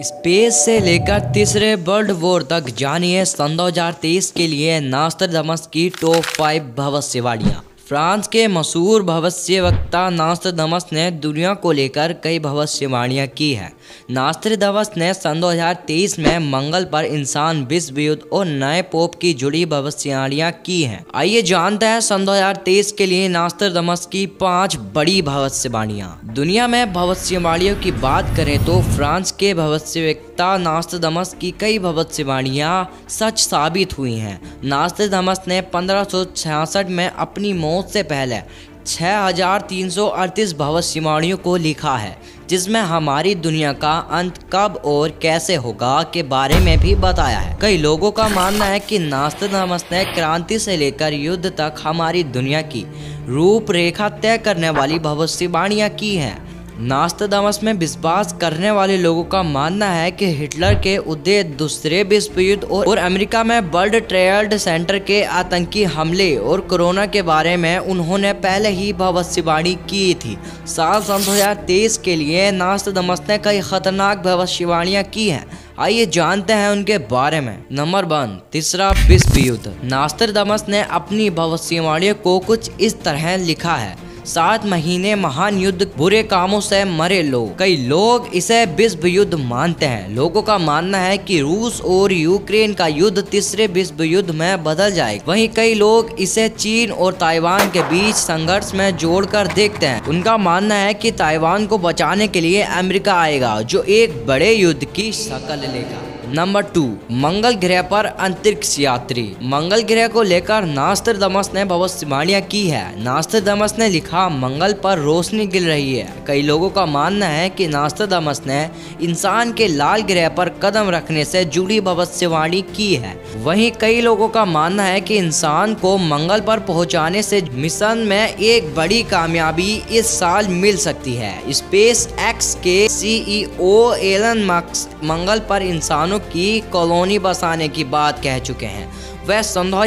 Space से लेकर तीसरे वर्ल्ड वॉर तक जानिए सन 2023 के लिए नास्तर की टॉप फाइव भविष्यवाणियाँ फ्रांस के मशहूर भविष्यवक्ता नास्त्रदमस ने दुनिया को लेकर कई भविष्यवाणियाँ की है। नास्त्रदमस ने सन 2023 में मंगल पर इंसान विश्व युद्ध और नए पोप की जुड़ी भविष्यवाणियाँ की हैं। आइए जानते हैं सन 2023 के लिए नास्त्रदमस की पाँच बड़ी भविष्यवाणियाँ। दुनिया में भविष्यवाणियों की बात करें तो फ्रांस के भविष्यवक्ता नास्त्रदमस की कई भविष्यवाणियाँ सच साबित हुई हैं। नास्त्रदमस ने पंद्रह में अपनी मौत मौत से पहले छः हज़ार तीन सौ अड़तीस भविष्यवाणियों को लिखा है, जिसमें हमारी दुनिया का अंत कब और कैसे होगा के बारे में भी बताया है। कई लोगों का मानना है कि नास्ते नमस्ते क्रांति से लेकर युद्ध तक हमारी दुनिया की रूपरेखा तय करने वाली भविष्यवाणियाँ की हैं। नास्तादामस में विश्वास करने वाले लोगों का मानना है कि हिटलर के उद्देश्य दूसरे विश्व युद्ध और, अमेरिका में वर्ल्ड ट्रेड सेंटर के आतंकी हमले और कोरोना के बारे में उन्होंने पहले ही भविष्यवाणी की थी। साल सन दो हज़ार तेईस के लिए नास्तादामस ने कई खतरनाक भविष्यवाणियाँ की हैं। आइए जानते हैं उनके बारे में। नंबर वन तीसरा विश्व युद्ध नास्तर दमस ने अपनी भविष्यवाणियों को कुछ इस तरह लिखा है। सात महीने महान युद्ध, बुरे कामों से मरे लोग। कई लोग इसे विश्व युद्ध मानते हैं। लोगों का मानना है कि रूस और यूक्रेन का युद्ध तीसरे विश्व युद्ध में बदल जाए। वहीं कई लोग इसे चीन और ताइवान के बीच संघर्ष में जोड़कर देखते हैं। उनका मानना है कि ताइवान को बचाने के लिए अमेरिका आएगा, जो एक बड़े युद्ध की शक्ल लेगा। नंबर टू मंगल ग्रह पर अंतरिक्ष यात्री। मंगल ग्रह को लेकर नास्तर दमस ने भविष्यवाणियाँ की है। नास्तर दमस ने लिखा, मंगल पर रोशनी गिर रही है। कई लोगों का मानना है कि नास्तर दमस ने इंसान के लाल ग्रह पर कदम रखने से जुड़ी भविष्यवाणी की है। वहीं कई लोगों का मानना है कि इंसान को मंगल पर पहुँचाने से मिशन में एक बड़ी कामयाबी इस साल मिल सकती है। स्पेस एक्स के सीईओ एलन मक्स मंगल पर इंसानों इंसानों की कॉलोनी बसाने की बात कह चुके हैं। वह सन दो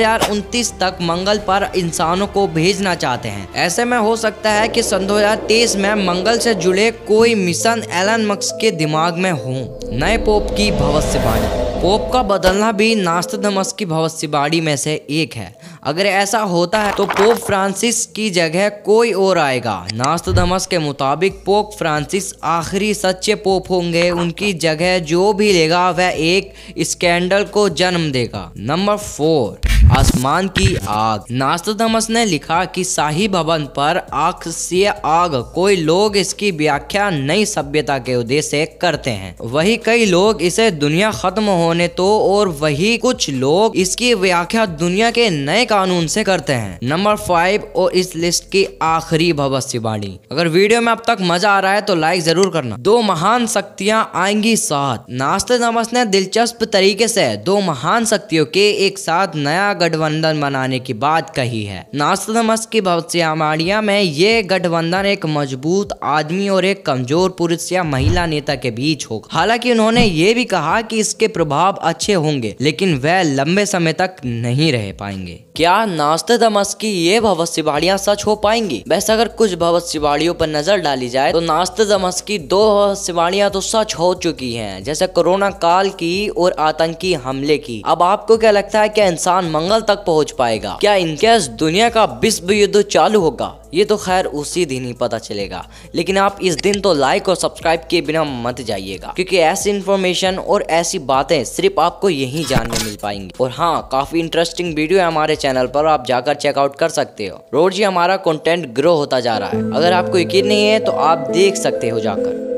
तक मंगल पर इंसानों को भेजना चाहते हैं। ऐसे में हो सकता है कि सन 2023 में मंगल से जुड़े कोई मिशन एलन मक्स के दिमाग में हो। नए पोप की भविष्यवाणी। पोप का बदलना भी नास्त नास्तानमस की भविष्यवाणी में से एक है। अगर ऐसा होता है तो पोप फ्रांसिस की जगह कोई और आएगा। नास्त धमस के मुताबिक पोप फ्रांसिस आखिरी सच्चे पोप होंगे। उनकी जगह जो भी लेगा, वह एक स्कैंडल को जन्म देगा। Number four. आसमान की आग। नास्तानमस ने लिखा कि शाही भवन पर आकसीय आग। कोई लोग इसकी व्याख्या नई सभ्यता के उद्देश्य से करते हैं। वही कई लोग इसे दुनिया खत्म होने तो और वही कुछ लोग इसकी व्याख्या दुनिया के नए कानून से करते हैं। नंबर फाइव और इस लिस्ट की आखिरी भविष्यवाणी। अगर वीडियो में अब तक मज़ा आ रहा है तो लाइक ज़रूर करना। दो महान शक्तियाँ आएँगी साथ। नास्तानमस ने दिलचस्प तरीके से दो महान शक्तियों के एक साथ नया गठबंधन बनाने की बात कही है। नास्तमस की भविष्यवाणिया में ये गठबंधन एक मज़बूत आदमी और एक कमज़ोर पुरुष या महिला नेता के बीच होगा। हालाँकि उन्होंने ये भी कहा कि इसके प्रभाव अच्छे होंगे, लेकिन वह लंबे समय तक नहीं रह पाएँगे। क्या नास्तानमस की ये भविष्यवाणियाँ सच हो पाएँगी? वैसे अगर कुछ भविष्यवाणियों पर नज़र डाली जाए तो नास्तानमस की दो भविष्यवाणियाँ तो सच हो चुकी हैं, जैसे कोरोना काल की और आतंकी हमले की। अब आपको क्या लगता है, क्या इंसान मंगल तक पहुँच पाएगा? क्या इनके दुनिया का विश्व युद्ध चालू होगा? ये तो खैर उसी दिन ही पता चलेगा। लेकिन आप इस दिन तो लाइक और सब्सक्राइब के बिना मत जाइएगा, क्योंकि ऐसी इन्फॉर्मेशन और ऐसी बातें सिर्फ़ आपको यही जानने मिल पाएँगी। और हाँ काफ़ी इंटरेस्टिंग वीडियो है हमारे चैनल पर, आप जाकर चेकआउट कर सकते हो। रोज ही हमारा कंटेंट ग्रो होता जा रहा है। अगर आपको यकीन नहीं है तो आप देख सकते हो जाकर।